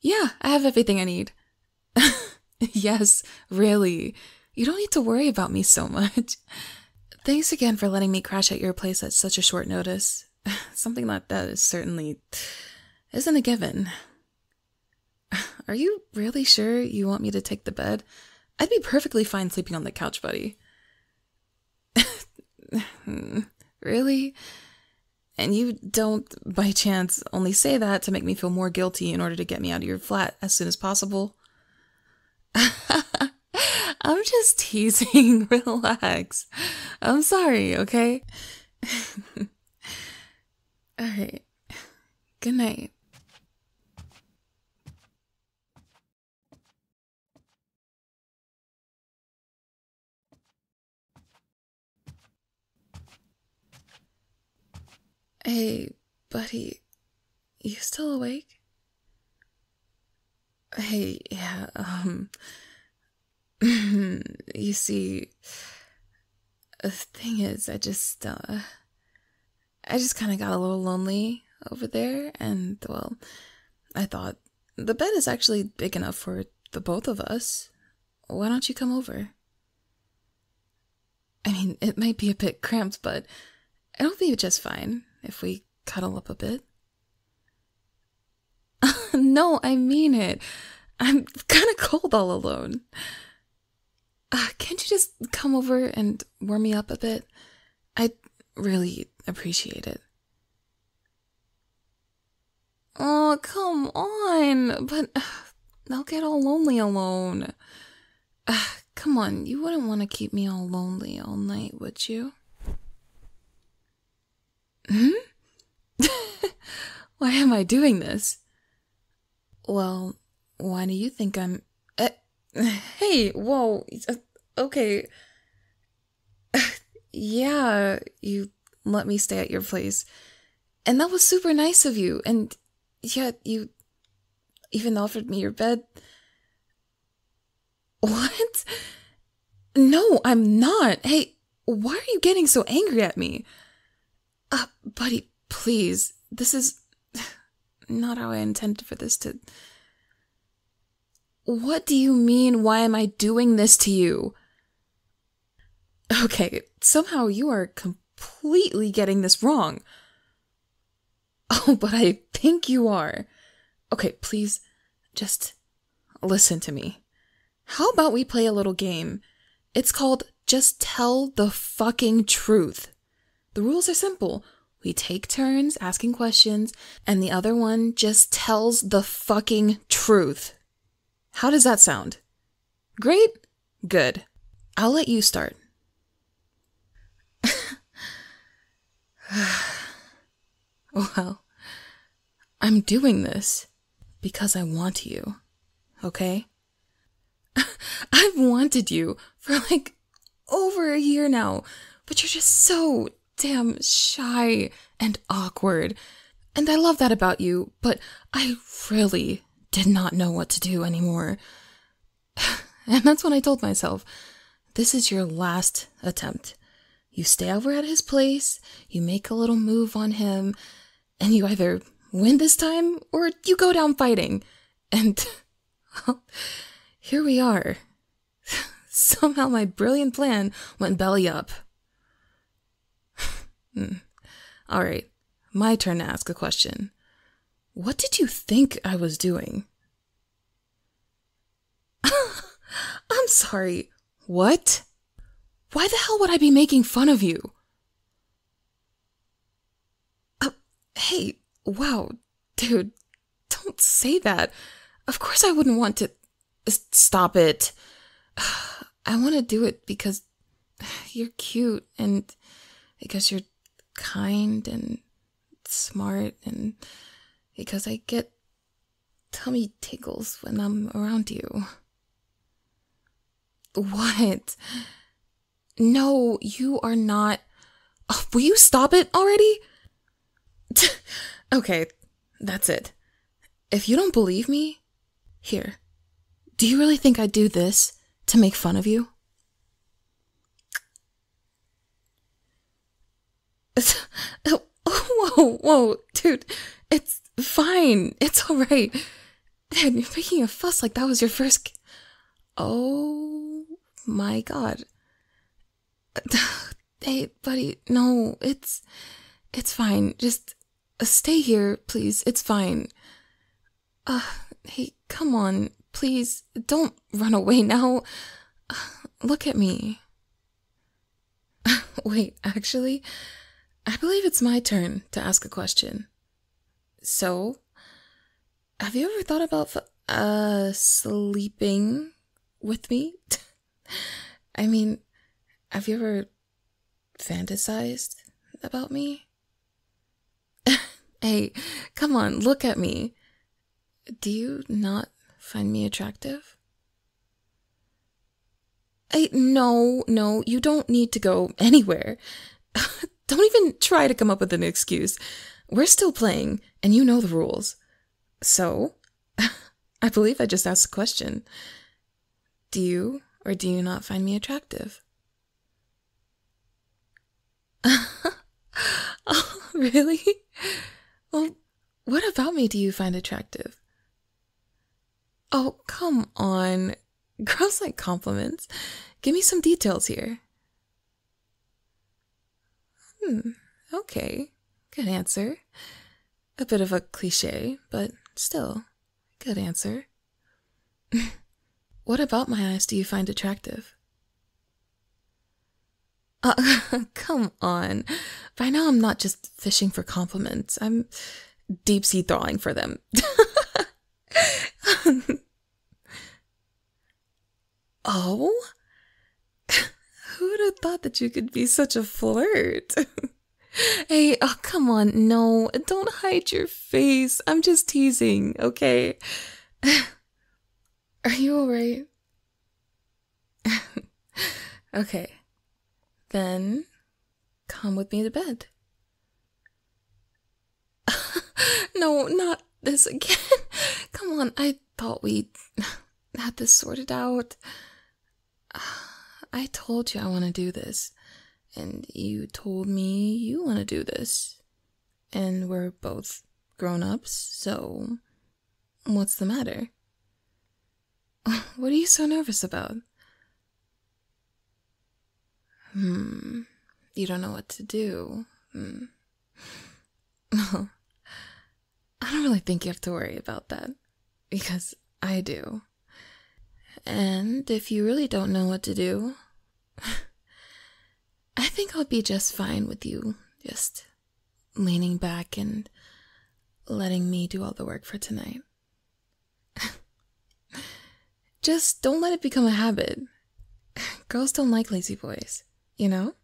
Yeah, I have everything I need. yes, really. You don't need to worry about me so much. Thanks again for letting me crash at your place at such a short notice. Something like that is certainly isn't a given. Are you really sure you want me to take the bed? I'd be perfectly fine sleeping on the couch, buddy. really? And you don't, by chance, only say that to make me feel more guilty in order to get me out of your flat as soon as possible? I'm just teasing. Relax. I'm sorry, okay? Alright. Good night. Hey, buddy, you still awake? Hey, yeah, um, you see, the thing is, I just, uh, I just kind of got a little lonely over there, and, well, I thought the bed is actually big enough for the both of us. Why don't you come over? I mean, it might be a bit cramped, but I don't think it'll be just fine if we cuddle up a bit? no, I mean it. I'm kind of cold all alone. Uh, can't you just come over and warm me up a bit? I'd really appreciate it. Oh, come on. But uh, I'll get all lonely alone. Uh, come on, you wouldn't want to keep me all lonely all night, would you? Hmm? why am I doing this? Well, why do you think I'm. Uh, hey, whoa. Uh, okay. yeah, you let me stay at your place. And that was super nice of you. And yet you even offered me your bed. What? No, I'm not. Hey, why are you getting so angry at me? Uh, buddy, please. This is not how I intended for this to. What do you mean, why am I doing this to you? Okay, somehow you are completely getting this wrong. Oh, but I think you are. Okay, please, just listen to me. How about we play a little game? It's called Just Tell the Fucking Truth. The rules are simple. We take turns asking questions, and the other one just tells the fucking truth. How does that sound? Great? Good. I'll let you start. well, I'm doing this because I want you, okay? I've wanted you for like over a year now, but you're just so damn shy and awkward. And I love that about you, but I really did not know what to do anymore. and that's when I told myself, this is your last attempt. You stay over at his place, you make a little move on him, and you either win this time or you go down fighting. And well, here we are. Somehow my brilliant plan went belly up. Hmm. All right, my turn to ask a question. What did you think I was doing? I'm sorry. What? Why the hell would I be making fun of you? Uh, hey, wow, dude, don't say that. Of course I wouldn't want to. Stop it. I want to do it because you're cute and because you're kind and smart and because I get tummy tickles when I'm around you. What? No, you are not. Oh, will you stop it already? okay, that's it. If you don't believe me, here. Do you really think I'd do this to make fun of you? whoa, whoa, dude. It's fine. It's all right. Dude, you're making a fuss like that was your first. Oh my god. Hey, buddy, no, it's. It's fine. Just uh, stay here, please. It's fine. Uh, hey, come on. Please, don't run away now. Uh, look at me. Wait, actually, I believe it's my turn to ask a question. So, have you ever thought about uh sleeping with me? I mean, have you ever fantasized about me? hey, come on, look at me. Do you not find me attractive? Hey, no, no, you don't need to go anywhere. Don't even try to come up with an excuse. We're still playing, and you know the rules. So, I believe I just asked a question. Do you or do you not find me attractive? oh, really? Well, what about me do you find attractive? Oh, come on. Girls like compliments. Give me some details here. Hmm, okay. Good answer. A bit of a cliche, but still, good answer. what about my eyes do you find attractive? Uh, come on. By now, I'm not just fishing for compliments. I'm deep sea thawing for them. oh? Who would have thought that you could be such a flirt? hey, oh, come on. No, don't hide your face. I'm just teasing, okay? Are you alright? okay. Then come with me to bed. no, not this again. come on, I thought we had this sorted out. I told you I want to do this, and you told me you want to do this. And we're both grown ups, so what's the matter? What are you so nervous about? Hmm. You don't know what to do. Hmm. I don't really think you have to worry about that. Because I do. And if you really don't know what to do, I think I'll be just fine with you just leaning back and letting me do all the work for tonight. just don't let it become a habit. Girls don't like lazy boys you know?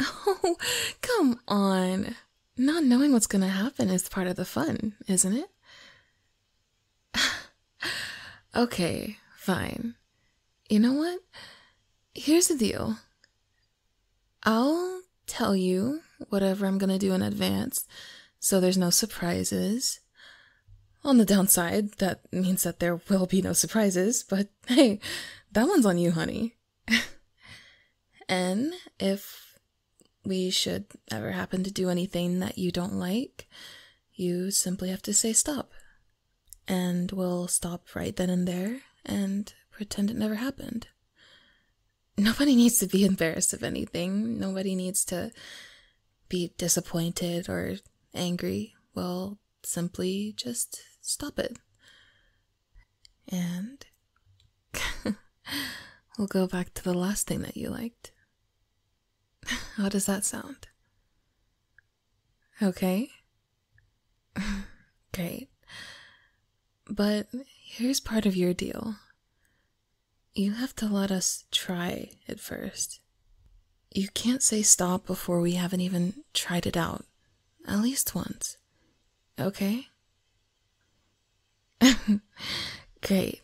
oh, come on. Not knowing what's gonna happen is part of the fun, isn't it? Okay, fine. You know what? Here's the deal I'll tell you whatever I'm gonna do in advance so there's no surprises. On the downside, that means that there will be no surprises, but hey, that one's on you, honey. and if we should ever happen to do anything that you don't like, you simply have to say stop. And we'll stop right then and there and pretend it never happened. Nobody needs to be embarrassed of anything. Nobody needs to be disappointed or angry. We'll simply just stop it. And we'll go back to the last thing that you liked. How does that sound? Okay. Great. But here's part of your deal. You have to let us try it first. You can't say stop before we haven't even tried it out. At least once. Okay? Great.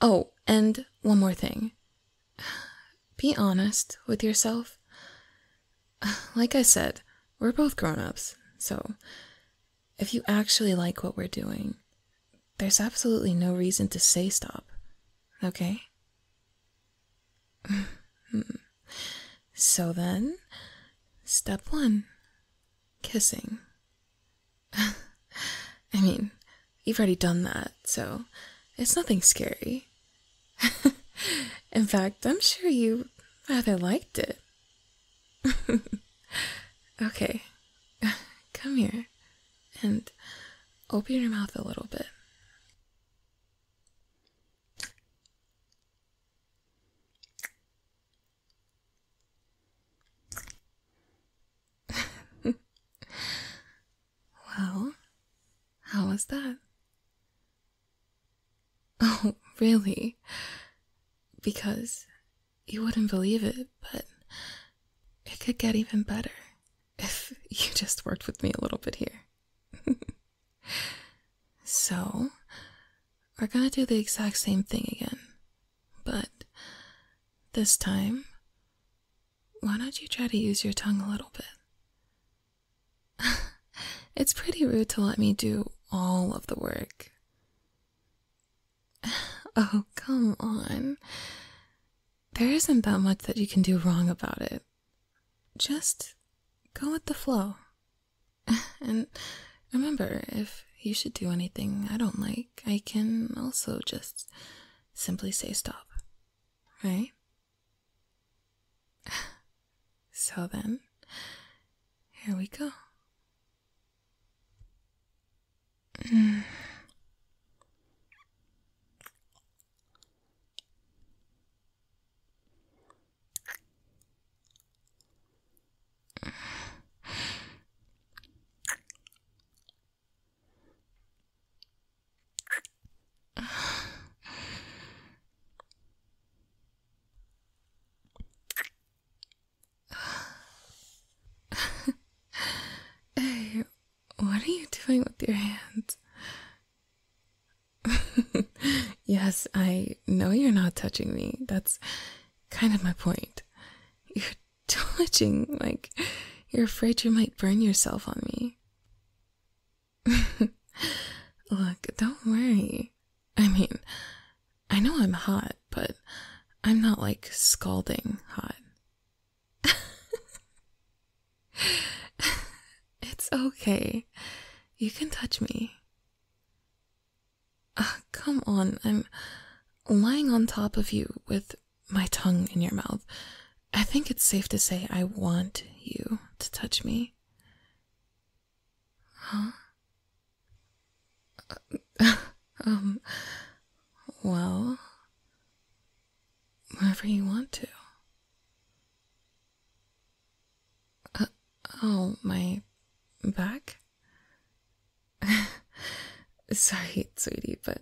Oh, and one more thing. Be honest with yourself. Like I said, we're both grown ups, so if you actually like what we're doing, there's absolutely no reason to say stop, okay? so then, step one kissing. I mean, you've already done that, so it's nothing scary. In fact, I'm sure you rather liked it. okay, come here and open your mouth a little bit. Well, how was that? Oh, really? Because you wouldn't believe it, but it could get even better if you just worked with me a little bit here. so, we're gonna do the exact same thing again, but this time, why don't you try to use your tongue a little bit? It's pretty rude to let me do all of the work. Oh, come on. There isn't that much that you can do wrong about it. Just go with the flow. And remember, if you should do anything I don't like, I can also just simply say stop. Right? So then, here we go. Hey, what are you doing with your hands? yes, I know you're not touching me. That's kind of my point. You're touching, like you're afraid you might burn yourself on me. Look, don't worry. I mean, I know I'm hot, but I'm not like scalding hot. It's okay. You can touch me. Ah, come on, I'm lying on top of you with my tongue in your mouth. I think it's safe to say I want you to touch me. Huh? um, well, whenever you want to. Uh, oh, my back? Sorry, sweetie, but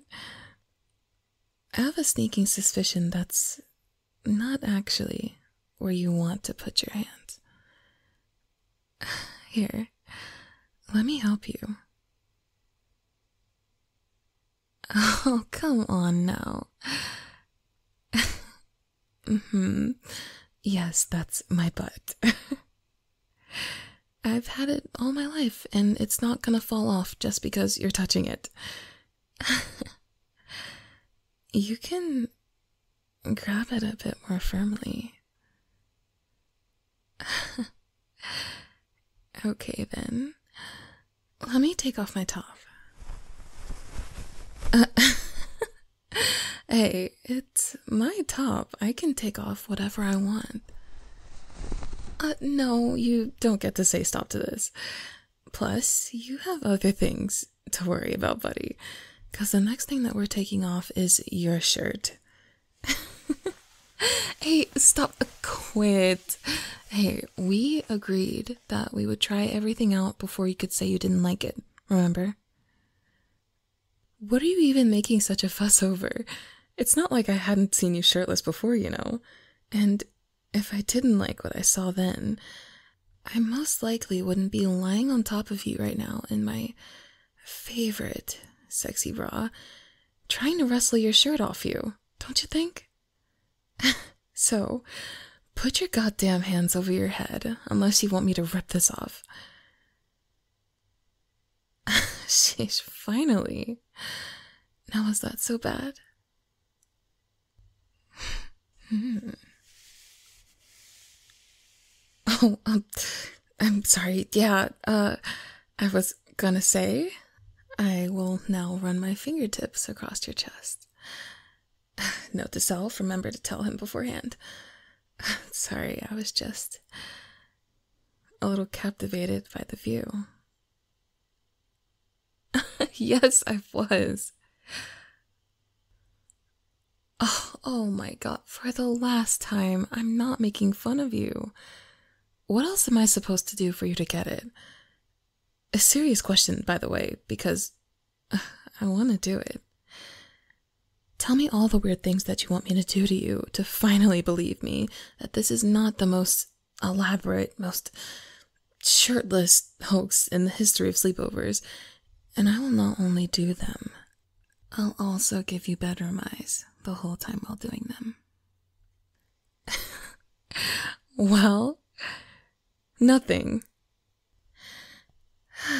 I have a sneaking suspicion that's not actually where you want to put your hand. Here, let me help you. Oh, come on now. hmm. Yes, that's my butt. I've had it all my life, and it's not gonna fall off just because you're touching it. you can grab it a bit more firmly. okay, then. Let me take off my top. Uh, hey, it's my top. I can take off whatever I want. Uh, no, you don't get to say stop to this. Plus, you have other things to worry about, buddy. Because the next thing that we're taking off is your shirt. hey, stop. Quit. Hey, we agreed that we would try everything out before you could say you didn't like it, remember? What are you even making such a fuss over? It's not like I hadn't seen you shirtless before, you know. And if I didn't like what I saw then, I most likely wouldn't be lying on top of you right now in my favorite sexy bra, trying to wrestle your shirt off you, don't you think? so, put your goddamn hands over your head, unless you want me to rip this off. Sheesh, finally. Now, is that so bad? Hmm. Oh, um, I'm sorry. Yeah, uh, I was gonna say, I will now run my fingertips across your chest. Note to self remember to tell him beforehand. Sorry, I was just a little captivated by the view. yes, I was. Oh, oh my god, for the last time, I'm not making fun of you. What else am I supposed to do for you to get it? A serious question, by the way, because I want to do it. Tell me all the weird things that you want me to do to you to finally believe me that this is not the most elaborate, most shirtless hoax in the history of sleepovers, and I will not only do them, I'll also give you bedroom eyes the whole time while doing them. well, nothing.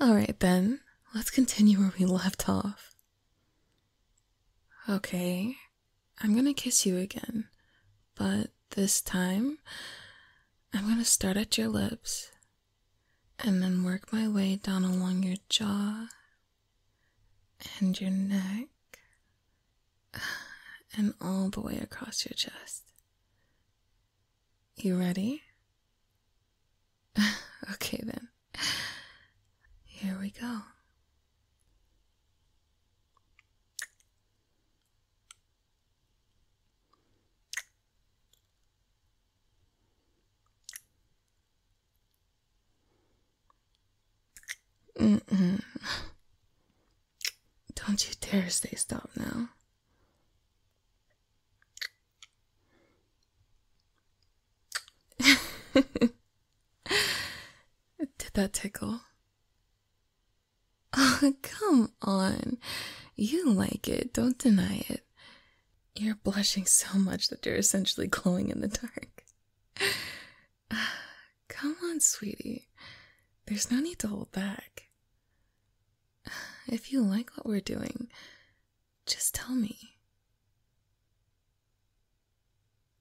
All right, then, let's continue where we left off. Okay, I'm gonna kiss you again, but this time I'm gonna start at your lips and then work my way down along your jaw and your neck and all the way across your chest. You ready? okay, then. Here we go. Mm-mm. Don't you dare stay stop now. Did that tickle? Oh, come on. You like it, don't deny it. You're blushing so much that you're essentially glowing in the dark. Come on, sweetie. There's no need to hold back. If you like what we're doing, just tell me.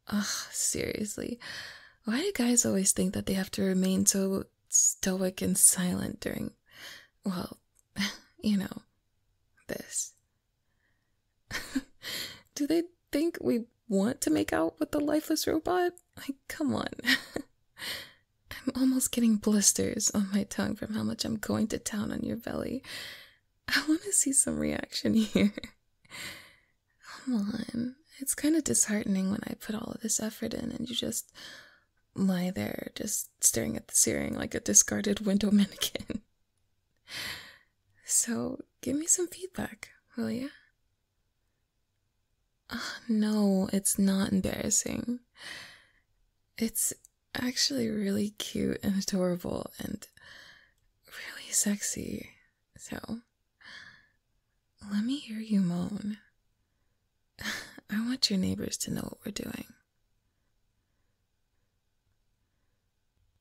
Ugh, seriously. Why do guys always think that they have to remain so stoic and silent during, well, you know, this? do they think we want to make out with the lifeless robot? Like, come on. I'm almost getting blisters on my tongue from how much I'm going to town on your belly. I want to see some reaction here. Come on. It's kind of disheartening when I put all of this effort in and you just lie there, just staring at the ceiling like a discarded window mannequin. so, give me some feedback, will you? Oh, ah, no, it's not embarrassing. It's actually really cute and adorable and really sexy. So, let me hear you moan. I want your neighbors to know what we're doing.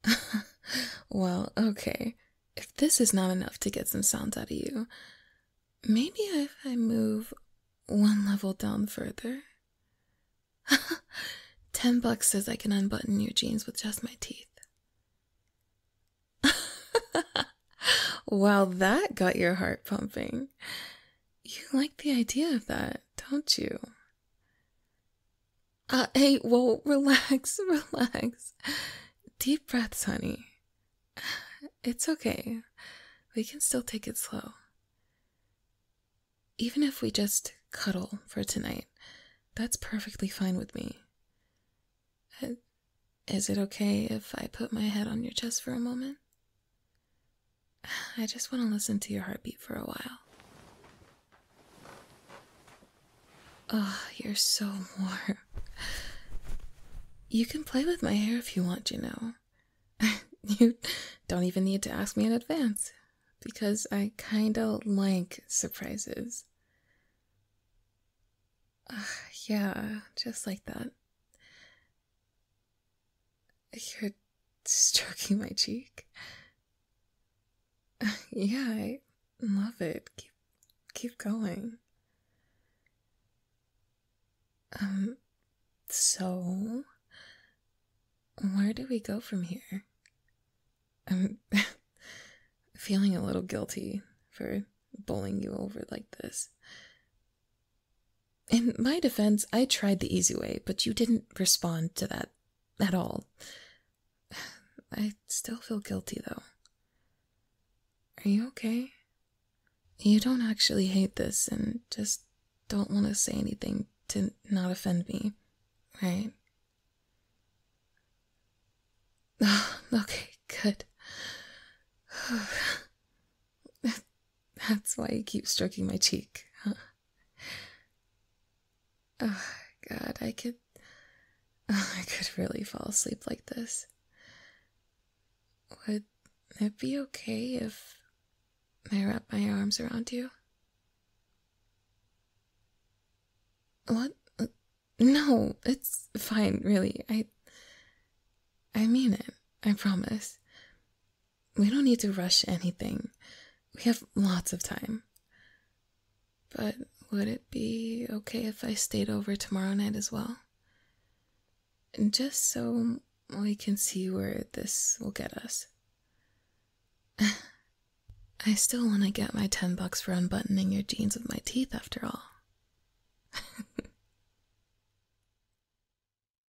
well, okay. If this is not enough to get some sounds out of you, maybe if I move one level down further. Ten bucks says I can unbutton your jeans with just my teeth. well, that got your heart pumping. You like the idea of that, don't you? Uh, hey, well, relax, relax. Deep breaths, honey. It's okay. We can still take it slow. Even if we just cuddle for tonight, that's perfectly fine with me. Uh, is it okay if I put my head on your chest for a moment? I just want to listen to your heartbeat for a while. Oh, you're so warm. You can play with my hair if you want, you know. you don't even need to ask me in advance because I kinda like surprises. Uh, yeah, just like that. You're stroking my cheek. Yeah, I love it. Keep keep going. Um so where do we go from here? I'm feeling a little guilty for bowling you over like this. In my defense, I tried the easy way, but you didn't respond to that at all. I still feel guilty, though. Are you okay? You don't actually hate this and just don't want to say anything to not offend me, right? okay, good. That's why you keep stroking my cheek, huh? Oh, God, I could. I could really fall asleep like this. Would it be okay if I wrap my arms around you? What? No, it's fine, really. I. I mean it. I promise. We don't need to rush anything. We have lots of time. But would it be okay if I stayed over tomorrow night as well? And just so we can see where this will get us. I still want to get my 10 bucks for unbuttoning your jeans with my teeth after all.